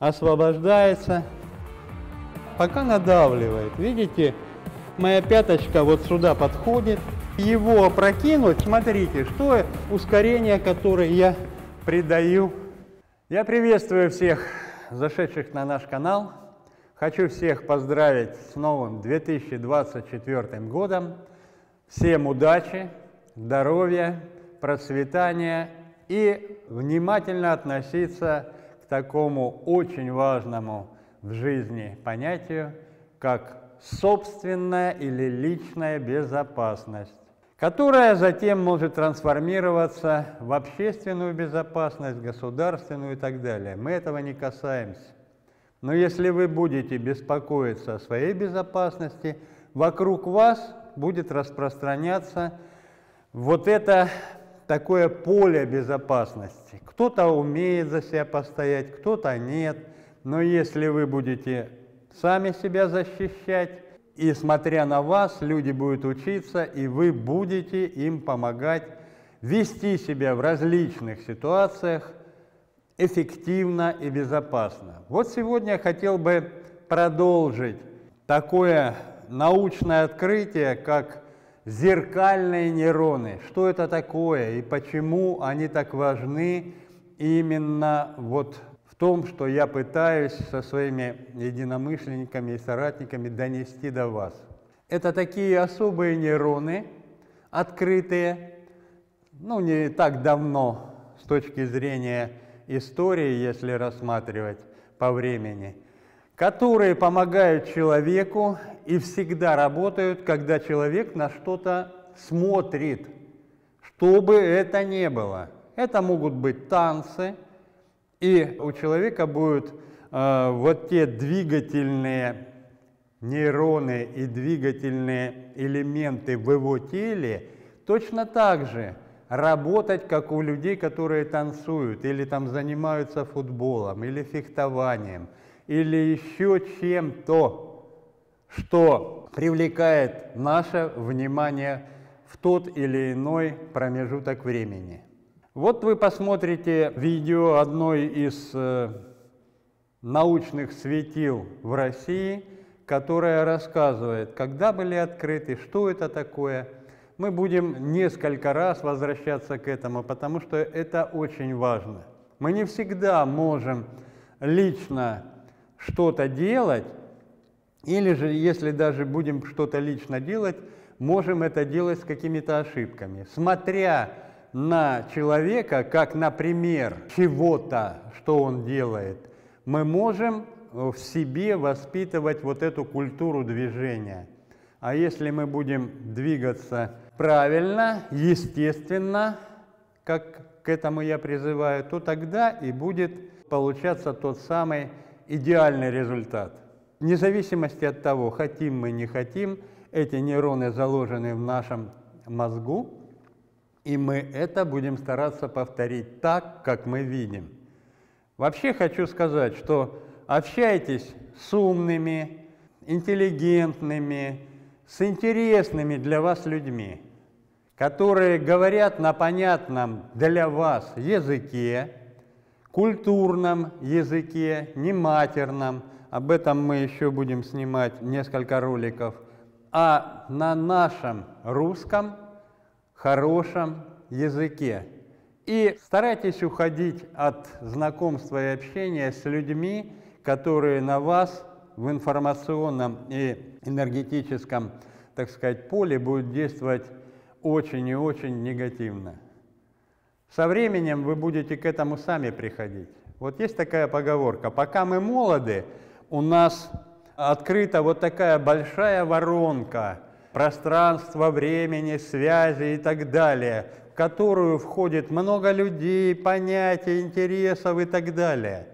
освобождается, пока надавливает. Видите, моя пяточка вот сюда подходит. Его опрокинуть, смотрите, что ускорение, которое я придаю. Я приветствую всех зашедших на наш канал. Хочу всех поздравить с новым 2024 годом. Всем удачи, здоровья, процветания и внимательно относиться к такому очень важному в жизни понятию, как собственная или личная безопасность, которая затем может трансформироваться в общественную безопасность, государственную и так далее. Мы этого не касаемся. Но если вы будете беспокоиться о своей безопасности, вокруг вас будет распространяться вот это такое поле безопасности. Кто-то умеет за себя постоять, кто-то нет. Но если вы будете сами себя защищать, и смотря на вас, люди будут учиться, и вы будете им помогать вести себя в различных ситуациях эффективно и безопасно. Вот сегодня я хотел бы продолжить такое научное открытие, как зеркальные нейроны. Что это такое и почему они так важны именно вот в том, что я пытаюсь со своими единомышленниками и соратниками донести до вас. Это такие особые нейроны, открытые, ну не так давно с точки зрения истории, если рассматривать по времени – которые помогают человеку и всегда работают, когда человек на что-то смотрит, что бы это ни было. Это могут быть танцы, и у человека будут э, вот те двигательные нейроны и двигательные элементы в его теле точно так же работать, как у людей, которые танцуют, или там занимаются футболом, или фехтованием – или еще чем-то, что привлекает наше внимание в тот или иной промежуток времени. Вот вы посмотрите видео одной из э, научных светил в России, которая рассказывает, когда были открыты, что это такое. Мы будем несколько раз возвращаться к этому, потому что это очень важно. Мы не всегда можем лично что-то делать, или же, если даже будем что-то лично делать, можем это делать с какими-то ошибками. Смотря на человека, как на пример чего-то, что он делает, мы можем в себе воспитывать вот эту культуру движения. А если мы будем двигаться правильно, естественно, как к этому я призываю, то тогда и будет получаться тот самый идеальный результат. Вне зависимости от того, хотим мы, не хотим, эти нейроны заложены в нашем мозгу, и мы это будем стараться повторить так, как мы видим. Вообще хочу сказать, что общайтесь с умными, интеллигентными, с интересными для вас людьми, которые говорят на понятном для вас языке, культурном языке, не матерном, об этом мы еще будем снимать несколько роликов, а на нашем русском хорошем языке. И старайтесь уходить от знакомства и общения с людьми, которые на вас в информационном и энергетическом, так сказать, поле будут действовать очень и очень негативно. Со временем вы будете к этому сами приходить. Вот есть такая поговорка, пока мы молоды, у нас открыта вот такая большая воронка пространства, времени, связи и так далее, в которую входит много людей, понятий, интересов и так далее.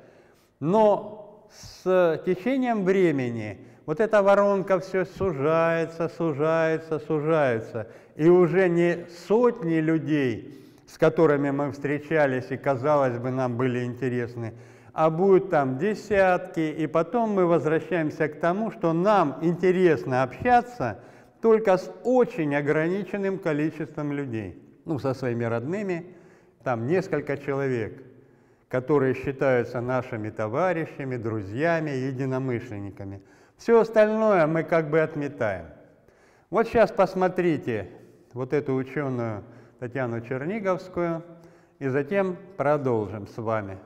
Но с течением времени вот эта воронка все сужается, сужается, сужается, и уже не сотни людей, с которыми мы встречались и, казалось бы, нам были интересны, а будет там десятки, и потом мы возвращаемся к тому, что нам интересно общаться только с очень ограниченным количеством людей, ну, со своими родными, там несколько человек, которые считаются нашими товарищами, друзьями, единомышленниками. Все остальное мы как бы отметаем. Вот сейчас посмотрите вот эту ученую Татьяну Черниговскую, и затем продолжим с вами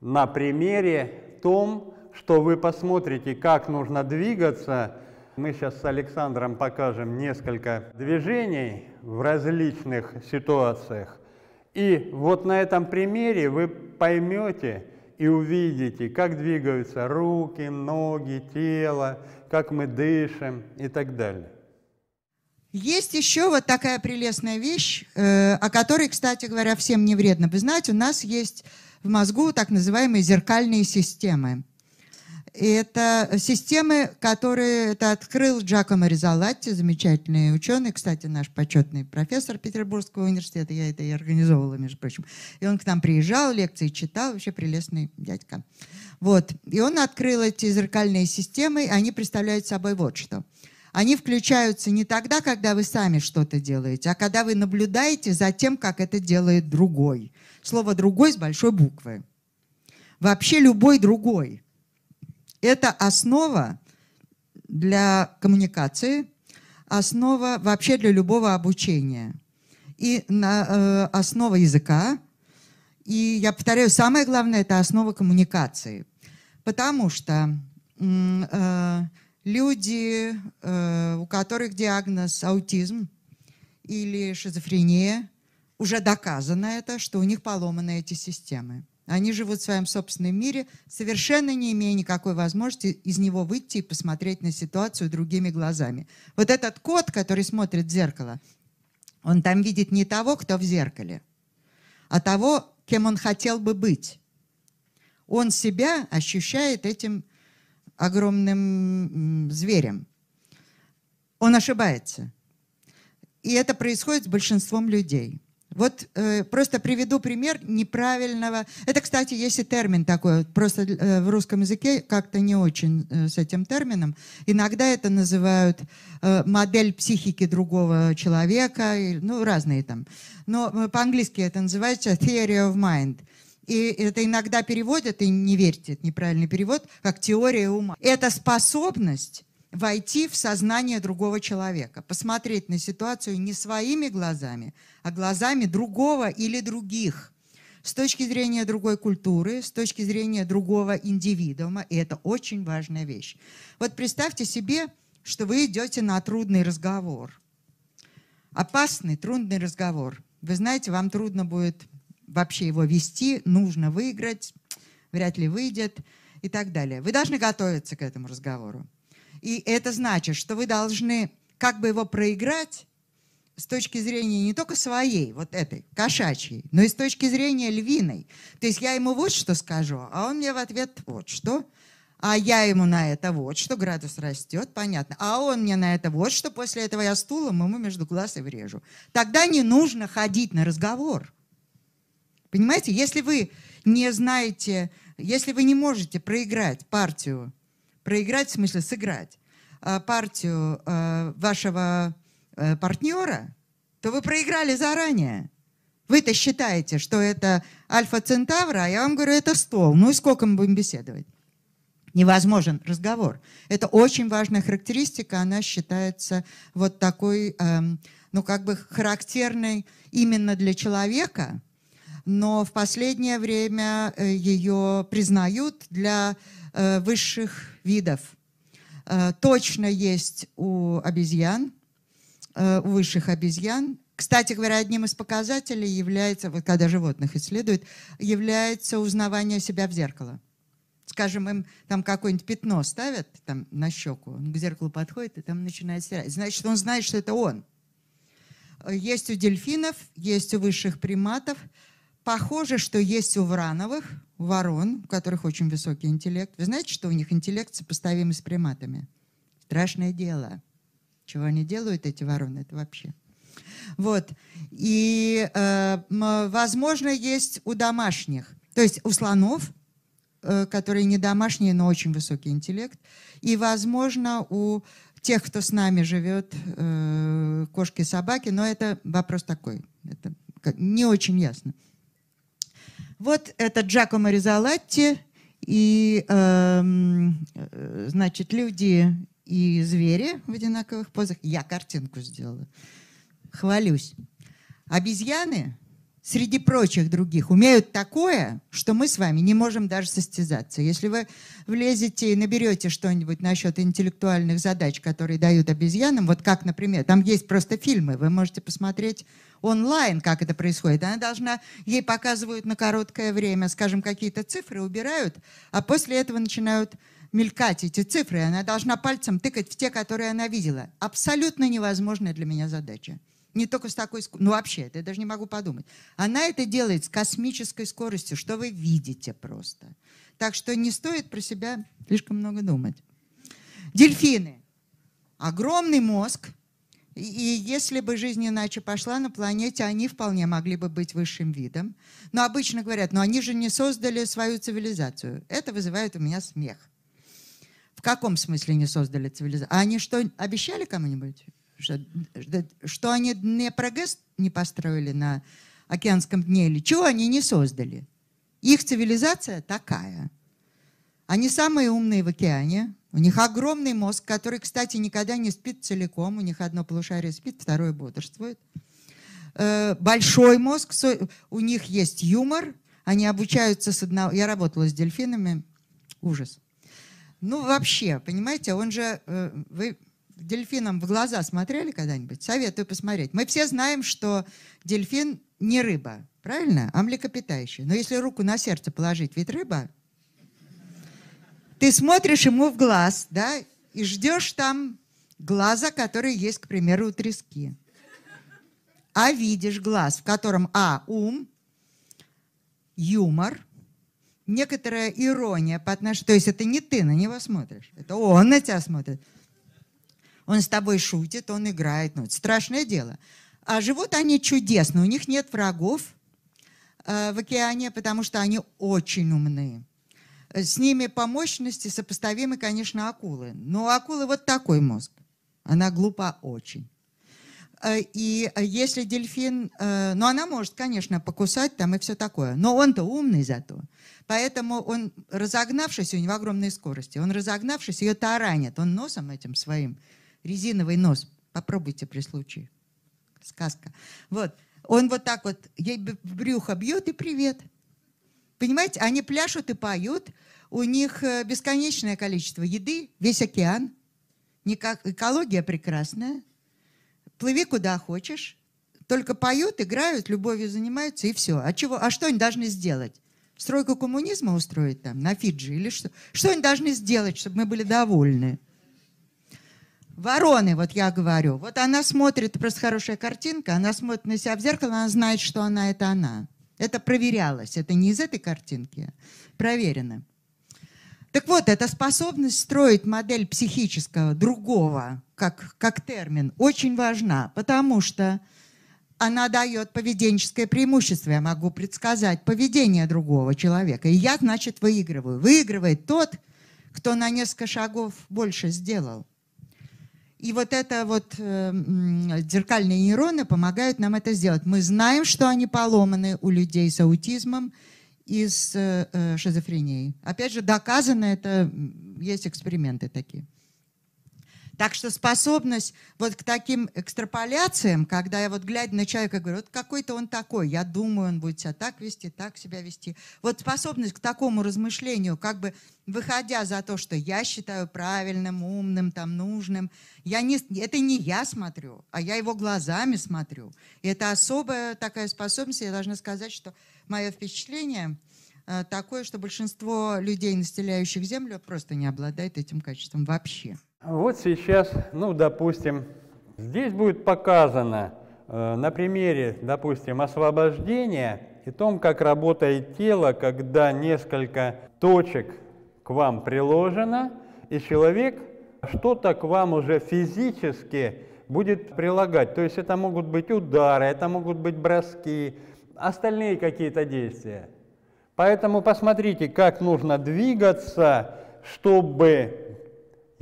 на примере том, что вы посмотрите, как нужно двигаться. Мы сейчас с Александром покажем несколько движений в различных ситуациях. И вот на этом примере вы поймете и увидите, как двигаются руки, ноги, тело, как мы дышим и так далее. Есть еще вот такая прелестная вещь, э, о которой, кстати говоря, всем не вредно. Вы знаете, у нас есть в мозгу так называемые зеркальные системы. И это системы, которые это открыл Джакомо Ризалатти, замечательный ученый, кстати, наш почетный профессор Петербургского университета, я это и организовывала, между прочим. И он к нам приезжал, лекции читал, вообще прелестный дядька. Вот. И он открыл эти зеркальные системы, они представляют собой вот что – они включаются не тогда, когда вы сами что-то делаете, а когда вы наблюдаете за тем, как это делает другой. Слово «другой» с большой буквы. Вообще любой другой. Это основа для коммуникации, основа вообще для любого обучения. И на, э, основа языка. И я повторяю, самое главное – это основа коммуникации. Потому что э, люди, э, у которых диагноз аутизм или шизофрения, уже доказано это, что у них поломаны эти системы. Они живут в своем собственном мире, совершенно не имея никакой возможности из него выйти и посмотреть на ситуацию другими глазами. Вот этот кот, который смотрит в зеркало, он там видит не того, кто в зеркале, а того, кем он хотел бы быть. Он себя ощущает этим огромным зверем. Он ошибается. И это происходит с большинством людей. Вот э, просто приведу пример неправильного. Это, кстати, есть и термин такой, просто э, в русском языке как-то не очень э, с этим термином. Иногда это называют э, модель психики другого человека, и, ну, разные там. Но э, по-английски это называется theory of mind. И это иногда переводят, и не верьте, это неправильный перевод, как теория ума. Это способность войти в сознание другого человека, посмотреть на ситуацию не своими глазами, а глазами другого или других. С точки зрения другой культуры, с точки зрения другого индивидуума, и это очень важная вещь. Вот представьте себе, что вы идете на трудный разговор. Опасный, трудный разговор. Вы знаете, вам трудно будет вообще его вести, нужно выиграть, вряд ли выйдет и так далее. Вы должны готовиться к этому разговору. И это значит, что вы должны как бы его проиграть с точки зрения не только своей, вот этой, кошачьей, но и с точки зрения львиной. То есть я ему вот что скажу, а он мне в ответ вот что. А я ему на это вот что, градус растет, понятно. А он мне на это вот что, после этого я стулом ему между глаз и врежу. Тогда не нужно ходить на разговор. Понимаете, если вы не знаете, если вы не можете проиграть партию, проиграть в смысле сыграть, партию а, вашего э, партнера, то вы проиграли заранее. Вы-то считаете, что это альфа-центавра, а я вам говорю, это стол. Ну и сколько мы будем беседовать? Невозможен разговор. Это очень важная характеристика, она считается вот такой, эм, ну как бы характерной именно для человека – но в последнее время э, ее признают для э, высших видов. Э, точно есть у обезьян, у высших обезьян. Кстати говоря, одним из показателей является, вот когда животных исследуют, является узнавание себя в зеркало. Скажем, им там какое-нибудь пятно ставят там, на щеку, он к зеркалу подходит и там начинает стирать. Значит, он знает, что это он. Есть у дельфинов, есть у высших приматов – Похоже, что есть у Врановых, ворон, у которых очень высокий интеллект. Вы знаете, что у них интеллект сопоставимый с приматами? Страшное дело. Чего они делают, эти вороны, это вообще. Вот. И, э, возможно, есть у домашних, то есть у слонов, э, которые не домашние, но очень высокий интеллект. И, возможно, у тех, кто с нами живет, э, кошки, собаки, но это вопрос такой. Это не очень ясно. Вот это Джакомо Ризалатти и, эм, э, значит, люди и звери в одинаковых позах. Я картинку сделала. Хвалюсь. Обезьяны среди прочих других умеют такое, что мы с вами не можем даже состязаться. Если вы влезете и наберете что-нибудь насчет интеллектуальных задач, которые дают обезьянам, вот как, например, там есть просто фильмы, вы можете посмотреть онлайн, как это происходит. Она должна, ей показывают на короткое время, скажем, какие-то цифры, убирают, а после этого начинают мелькать эти цифры, она должна пальцем тыкать в те, которые она видела. Абсолютно невозможная для меня задача. Не только с такой скоростью, ну вообще, это я даже не могу подумать. Она это делает с космической скоростью, что вы видите просто. Так что не стоит про себя слишком много думать. Дельфины. Огромный мозг. И если бы жизнь иначе пошла на планете, они вполне могли бы быть высшим видом. Но обычно говорят, но они же не создали свою цивилизацию. Это вызывает у меня смех. В каком смысле не создали цивилизацию? А они что, обещали кому-нибудь? Что, что они Днепрогэс не построили на океанском дне или чего они не создали. Их цивилизация такая. Они самые умные в океане. У них огромный мозг, который, кстати, никогда не спит целиком. У них одно полушарие спит, второе бодрствует. Э, большой мозг, у них есть юмор. Они обучаются с одного... Я работала с дельфинами. Ужас. Ну, вообще, понимаете, он же... Э, вы дельфинам в глаза смотрели когда-нибудь? Советую посмотреть. Мы все знаем, что дельфин не рыба, правильно? А млекопитающий. Но если руку на сердце положить, ведь рыба, ты смотришь ему в глаз, да, и ждешь там глаза, которые есть, к примеру, у трески. А видишь глаз, в котором, а, ум, юмор, некоторая ирония по отношению... То есть это не ты на него смотришь, это он на тебя смотрит он с тобой шутит, он играет. Ну, это страшное дело. А живут они чудесно, у них нет врагов э, в океане, потому что они очень умные. С ними по мощности сопоставимы, конечно, акулы. Но у акулы вот такой мозг. Она глупа очень. Э, и если дельфин, э, ну она может, конечно, покусать там и все такое, но он-то умный зато. Поэтому он, разогнавшись, у него огромные скорости, он разогнавшись, ее таранит, он носом этим своим резиновый нос. Попробуйте при случае. Сказка. Вот. Он вот так вот ей в брюхо бьет и привет. Понимаете, они пляшут и поют. У них э, бесконечное количество еды, весь океан. Никак, экология прекрасная. Плыви куда хочешь. Только поют, играют, любовью занимаются и все. А, чего, а что они должны сделать? Стройку коммунизма устроить там на Фиджи или что? Что они должны сделать, чтобы мы были довольны? Вороны, вот я говорю, вот она смотрит, просто хорошая картинка, она смотрит на себя в зеркало, она знает, что она это она. Это проверялось, это не из этой картинки, проверено. Так вот, эта способность строить модель психического другого, как, как термин, очень важна, потому что она дает поведенческое преимущество. Я могу предсказать поведение другого человека. И я, значит, выигрываю. Выигрывает тот, кто на несколько шагов больше сделал. И вот это вот э, зеркальные нейроны помогают нам это сделать. Мы знаем, что они поломаны у людей с аутизмом и с э, э шизофренией. Опять же, доказано это, есть эксперименты такие. Так что способность вот к таким экстраполяциям, когда я вот глядя на человека говорю, вот какой-то он такой, я думаю, он будет себя так вести, так себя вести. Вот способность к такому размышлению, как бы выходя за то, что я считаю правильным, умным, там, нужным, я не, это не я смотрю, а я его глазами смотрю. И это особая такая способность, я должна сказать, что мое впечатление э, такое, что большинство людей, населяющих Землю, просто не обладает этим качеством вообще. Вот сейчас, ну, допустим, здесь будет показано э, на примере, допустим, освобождения и том, как работает тело, когда несколько точек к вам приложено, и человек что-то к вам уже физически будет прилагать. То есть это могут быть удары, это могут быть броски, остальные какие-то действия. Поэтому посмотрите, как нужно двигаться, чтобы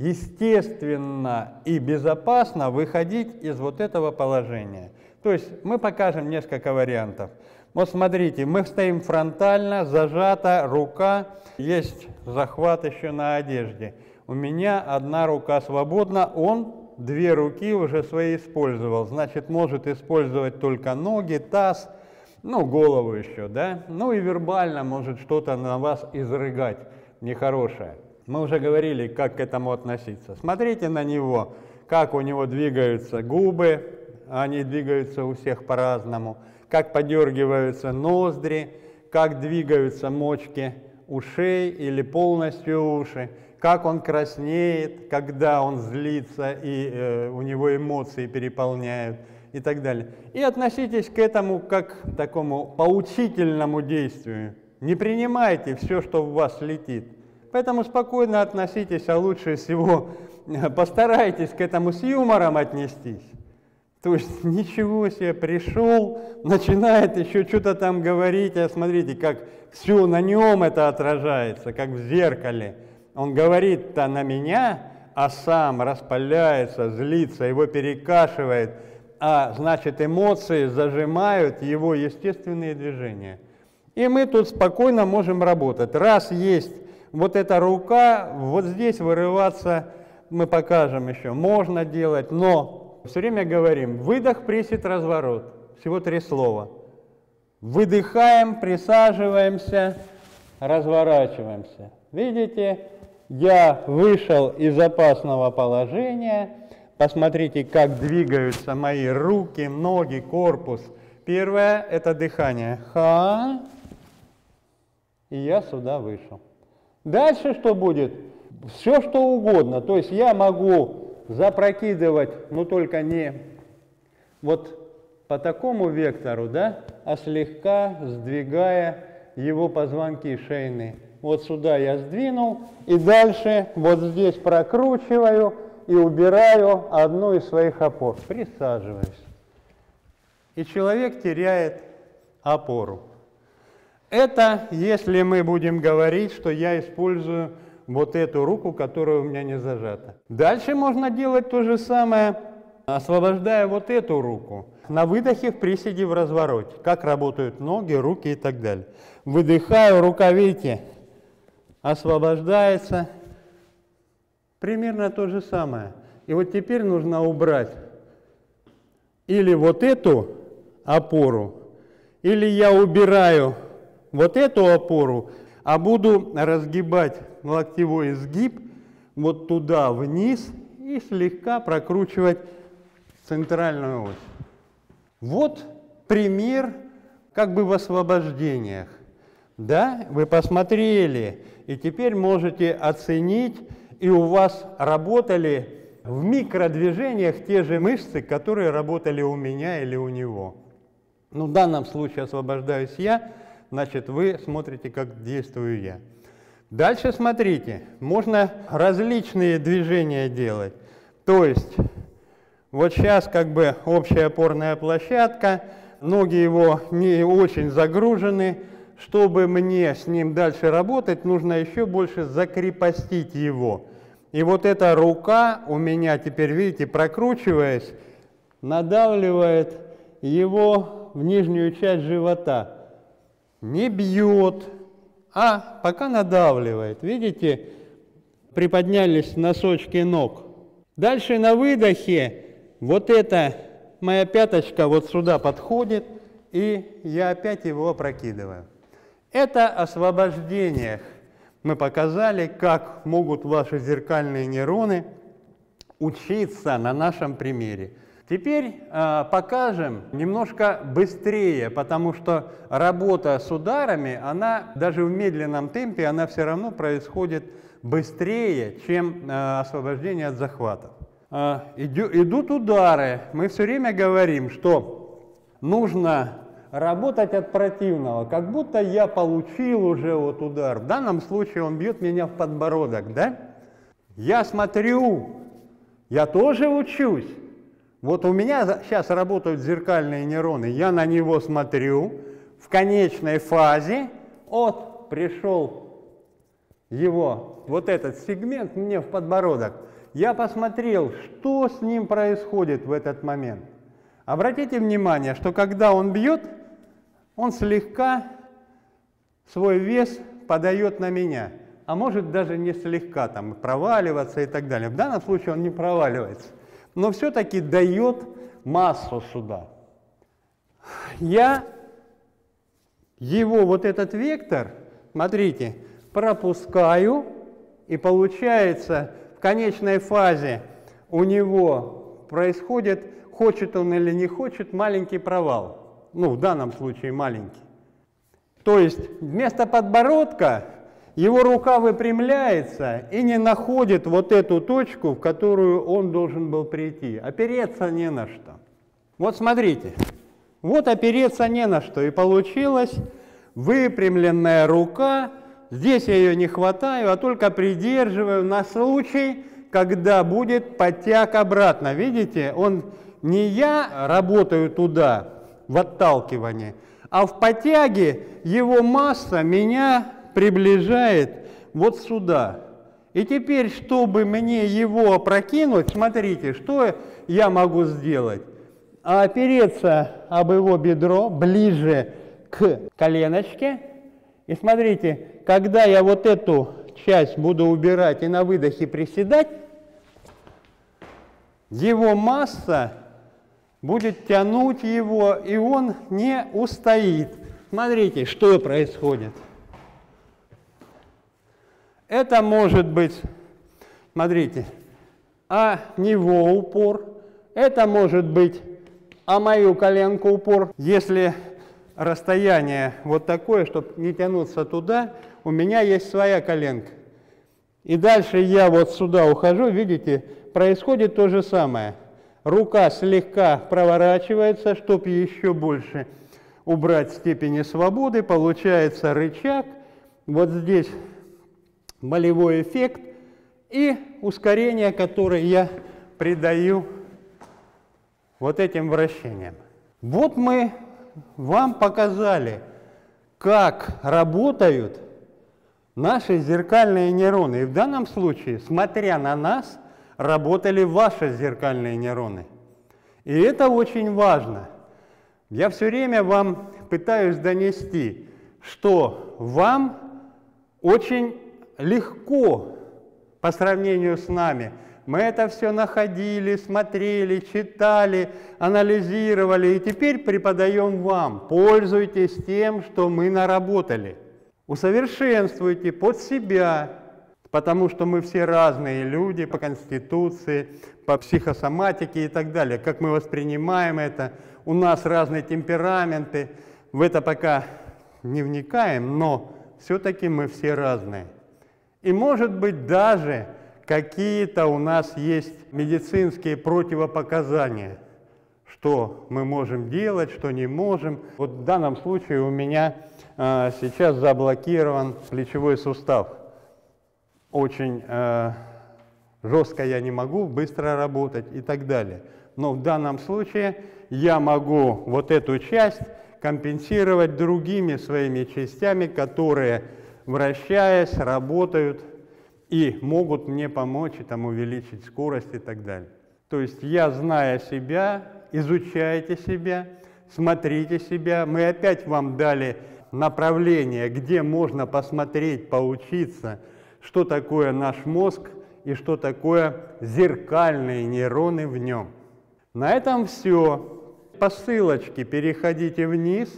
естественно и безопасно выходить из вот этого положения. То есть мы покажем несколько вариантов. Вот смотрите, мы стоим фронтально, зажата рука, есть захват еще на одежде. У меня одна рука свободна, он две руки уже свои использовал, значит, может использовать только ноги, таз, ну, голову еще, да, ну и вербально может что-то на вас изрыгать нехорошее. Мы уже говорили, как к этому относиться. Смотрите на него, как у него двигаются губы, они двигаются у всех по-разному, как подергиваются ноздри, как двигаются мочки ушей или полностью уши, как он краснеет, когда он злится и э, у него эмоции переполняют и так далее. И относитесь к этому как к такому поучительному действию. Не принимайте все, что в вас летит. Поэтому спокойно относитесь, а лучше всего постарайтесь к этому с юмором отнестись. То есть ничего себе, пришел, начинает еще что-то там говорить, а смотрите, как все на нем это отражается, как в зеркале. Он говорит-то на меня, а сам распаляется, злится, его перекашивает, а значит эмоции зажимают его естественные движения. И мы тут спокойно можем работать. Раз есть вот эта рука, вот здесь вырываться, мы покажем еще, можно делать, но все время говорим, выдох, присед, разворот. Всего три слова. Выдыхаем, присаживаемся, разворачиваемся. Видите, я вышел из опасного положения. Посмотрите, как двигаются мои руки, ноги, корпус. Первое – это дыхание. Ха. И я сюда вышел. Дальше что будет? Все что угодно. То есть я могу запрокидывать, но только не вот по такому вектору, да, а слегка сдвигая его позвонки шейные. Вот сюда я сдвинул, и дальше вот здесь прокручиваю и убираю одну из своих опор. Присаживаюсь. И человек теряет опору. Это если мы будем говорить, что я использую вот эту руку, которая у меня не зажата. Дальше можно делать то же самое, освобождая вот эту руку. На выдохе в приседе в развороте. Как работают ноги, руки и так далее. Выдыхаю, рука, видите, освобождается. Примерно то же самое. И вот теперь нужно убрать или вот эту опору, или я убираю вот эту опору, а буду разгибать локтевой изгиб вот туда вниз и слегка прокручивать центральную ось. Вот пример как бы в освобождениях. Да, вы посмотрели, и теперь можете оценить, и у вас работали в микродвижениях те же мышцы, которые работали у меня или у него. Ну, в данном случае освобождаюсь я, значит, вы смотрите, как действую я. Дальше смотрите, можно различные движения делать. То есть, вот сейчас как бы общая опорная площадка, ноги его не очень загружены. Чтобы мне с ним дальше работать, нужно еще больше закрепостить его. И вот эта рука у меня теперь, видите, прокручиваясь, надавливает его в нижнюю часть живота не бьет, а пока надавливает. Видите, приподнялись носочки ног. Дальше на выдохе вот эта моя пяточка вот сюда подходит, и я опять его опрокидываю. Это освобождение. Мы показали, как могут ваши зеркальные нейроны учиться на нашем примере. Теперь э, покажем немножко быстрее, потому что работа с ударами, она даже в медленном темпе, она все равно происходит быстрее, чем э, освобождение от захватов. Э, иду, идут удары. Мы все время говорим, что нужно работать от противного, как будто я получил уже вот удар. В данном случае он бьет меня в подбородок, да? Я смотрю, я тоже учусь. Вот у меня сейчас работают зеркальные нейроны, я на него смотрю, в конечной фазе, вот пришел его, вот этот сегмент мне в подбородок. Я посмотрел, что с ним происходит в этот момент. Обратите внимание, что когда он бьет, он слегка свой вес подает на меня, а может даже не слегка там проваливаться и так далее. В данном случае он не проваливается, но все-таки дает массу сюда. Я его вот этот вектор, смотрите, пропускаю, и получается в конечной фазе у него происходит, хочет он или не хочет, маленький провал. Ну, в данном случае маленький. То есть вместо подбородка его рука выпрямляется и не находит вот эту точку, в которую он должен был прийти. Опереться не на что. Вот смотрите, вот опереться не на что. И получилась выпрямленная рука. Здесь я ее не хватаю, а только придерживаю на случай, когда будет подтяг обратно. Видите, он не я работаю туда, в отталкивании, а в подтяге его масса меня приближает вот сюда. И теперь, чтобы мне его опрокинуть, смотрите, что я могу сделать? Опереться об его бедро ближе к коленочке. И смотрите, когда я вот эту часть буду убирать и на выдохе приседать, его масса будет тянуть его, и он не устоит. Смотрите, что происходит. Это может быть, смотрите, а него упор, это может быть а мою коленку упор. Если расстояние вот такое, чтобы не тянуться туда, у меня есть своя коленка. И дальше я вот сюда ухожу, видите, происходит то же самое. Рука слегка проворачивается, чтобы еще больше убрать степени свободы. Получается рычаг. Вот здесь болевой эффект и ускорение, которое я придаю вот этим вращением. Вот мы вам показали, как работают наши зеркальные нейроны. И в данном случае, смотря на нас, работали ваши зеркальные нейроны. И это очень важно. Я все время вам пытаюсь донести, что вам очень легко по сравнению с нами – мы это все находили, смотрели, читали, анализировали, и теперь преподаем вам. Пользуйтесь тем, что мы наработали. Усовершенствуйте под себя, потому что мы все разные люди по конституции, по психосоматике и так далее. Как мы воспринимаем это, у нас разные темпераменты, в это пока не вникаем, но все-таки мы все разные. И может быть даже какие-то у нас есть медицинские противопоказания, что мы можем делать, что не можем. Вот в данном случае у меня э, сейчас заблокирован плечевой сустав. Очень э, жестко я не могу быстро работать и так далее. Но в данном случае я могу вот эту часть компенсировать другими своими частями, которые, вращаясь, работают и могут мне помочь и там увеличить скорость и так далее. То есть я, зная себя, изучайте себя, смотрите себя. Мы опять вам дали направление, где можно посмотреть, поучиться, что такое наш мозг и что такое зеркальные нейроны в нем. На этом все. По ссылочке переходите вниз.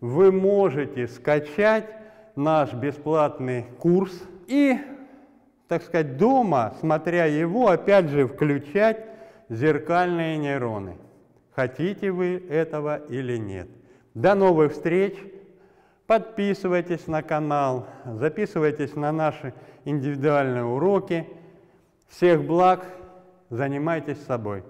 Вы можете скачать наш бесплатный курс и так сказать, дома, смотря его, опять же включать зеркальные нейроны. Хотите вы этого или нет. До новых встреч. Подписывайтесь на канал, записывайтесь на наши индивидуальные уроки. Всех благ, занимайтесь собой.